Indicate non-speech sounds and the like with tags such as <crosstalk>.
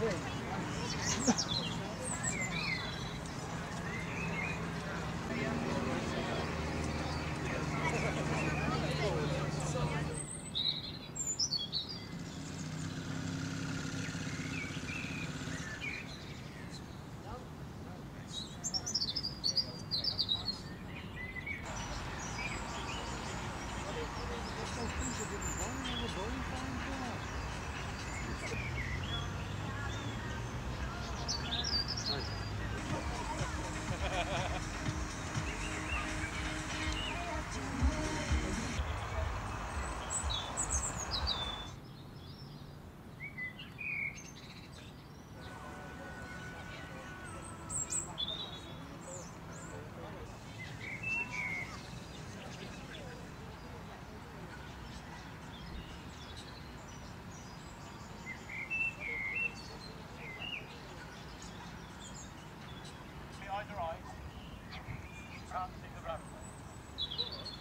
何? <laughs> Dry your eyes. Can't see the roadway.